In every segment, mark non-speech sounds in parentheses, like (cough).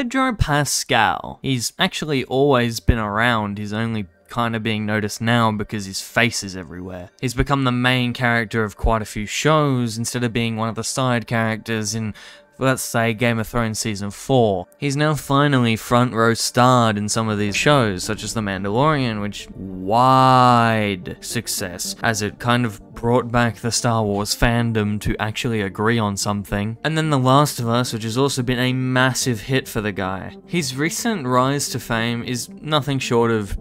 Pedro Pascal. He's actually always been around, he's only kind of being noticed now because his face is everywhere. He's become the main character of quite a few shows instead of being one of the side characters in let's say Game of Thrones Season 4. He's now finally front row starred in some of these shows, such as The Mandalorian, which wide success, as it kind of brought back the Star Wars fandom to actually agree on something. And then The Last of Us, which has also been a massive hit for the guy. His recent rise to fame is nothing short of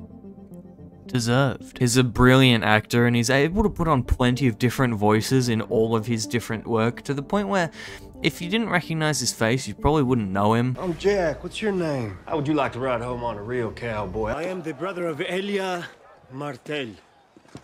deserved. He's a brilliant actor and he's able to put on plenty of different voices in all of his different work to the point where if you didn't recognize his face, you probably wouldn't know him. I'm Jack. What's your name? How would you like to ride home on a real cowboy? I am the brother of Elia Martell.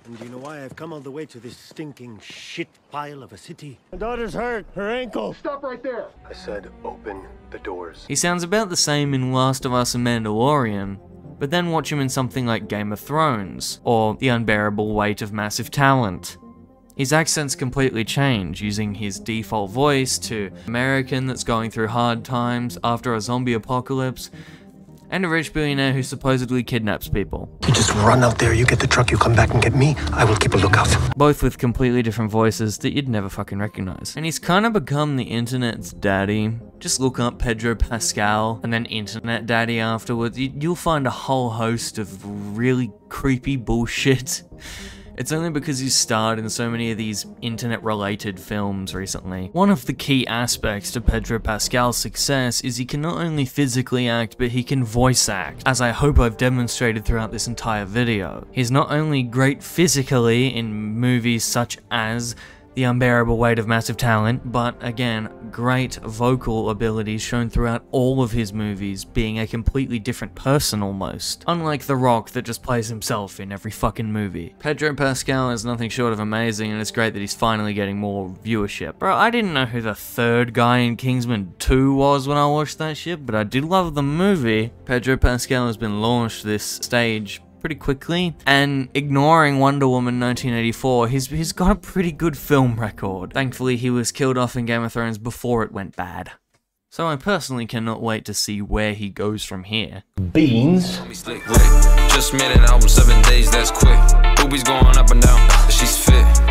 And do you know why I've come all the way to this stinking shit pile of a city? My daughter's hurt. Her ankle. Stop right there! I said open the doors. He sounds about the same in Last of Us and Mandalorian, but then watch him in something like Game of Thrones, or The Unbearable Weight of Massive Talent. His accents completely change, using his default voice to American that's going through hard times after a zombie apocalypse, and a rich billionaire who supposedly kidnaps people. You just run out there, you get the truck, you come back and get me. I will keep a lookout. Both with completely different voices that you'd never fucking recognize. And he's kind of become the internet's daddy. Just look up Pedro Pascal and then internet daddy afterwards. You, you'll find a whole host of really creepy bullshit. (laughs) It's only because he's starred in so many of these internet-related films recently. One of the key aspects to Pedro Pascal's success is he can not only physically act, but he can voice act, as I hope I've demonstrated throughout this entire video. He's not only great physically in movies such as the unbearable weight of massive talent, but again, great vocal abilities shown throughout all of his movies, being a completely different person almost. Unlike The Rock that just plays himself in every fucking movie. Pedro Pascal is nothing short of amazing and it's great that he's finally getting more viewership. Bro, I didn't know who the third guy in Kingsman 2 was when I watched that shit, but I did love the movie. Pedro Pascal has been launched this stage pretty quickly, and ignoring Wonder Woman 1984, he's, he's got a pretty good film record. Thankfully, he was killed off in Game of Thrones before it went bad. So I personally cannot wait to see where he goes from here. Beans. Just made an album, seven days, that's quick. Boobies going up and down, she's fit.